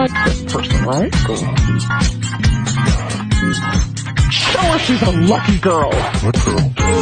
like this person, right? Show her she's a lucky girl. What girl?